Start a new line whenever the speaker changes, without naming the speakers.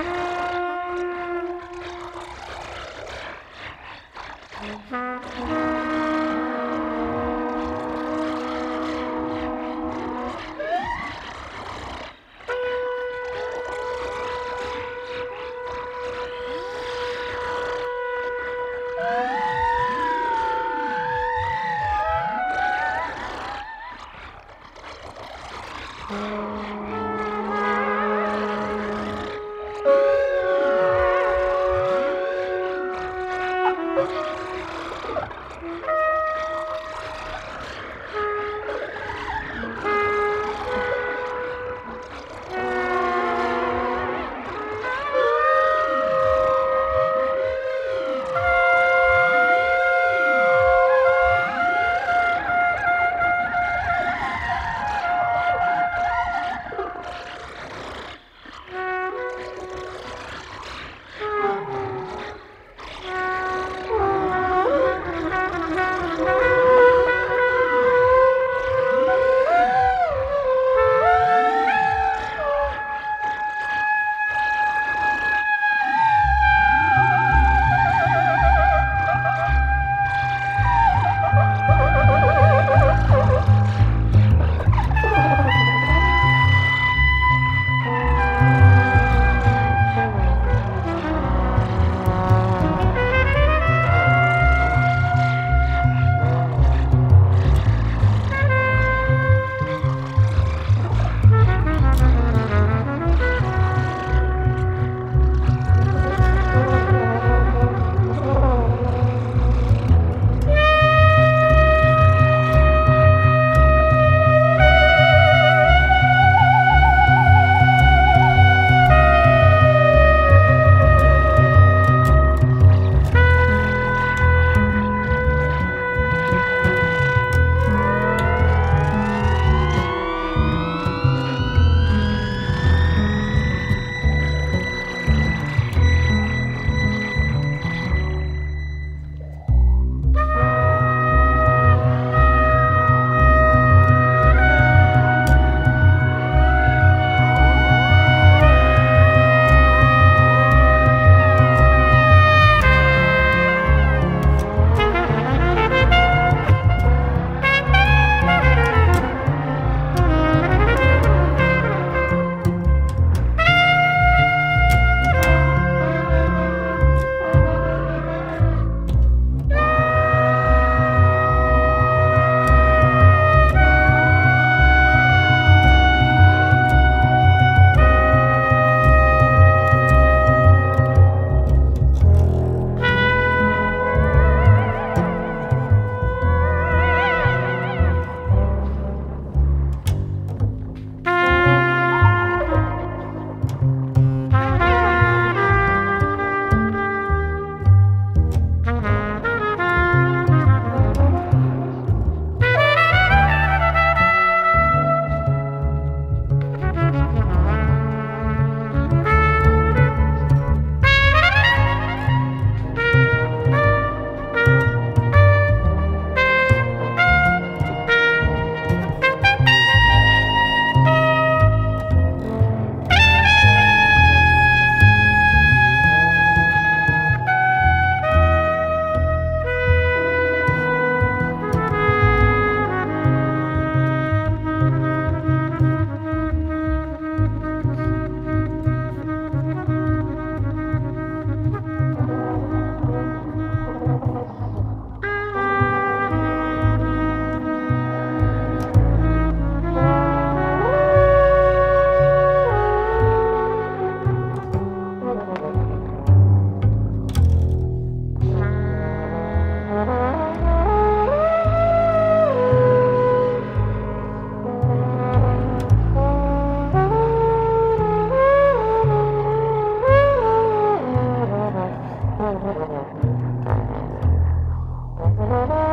Oh. Mm-hmm.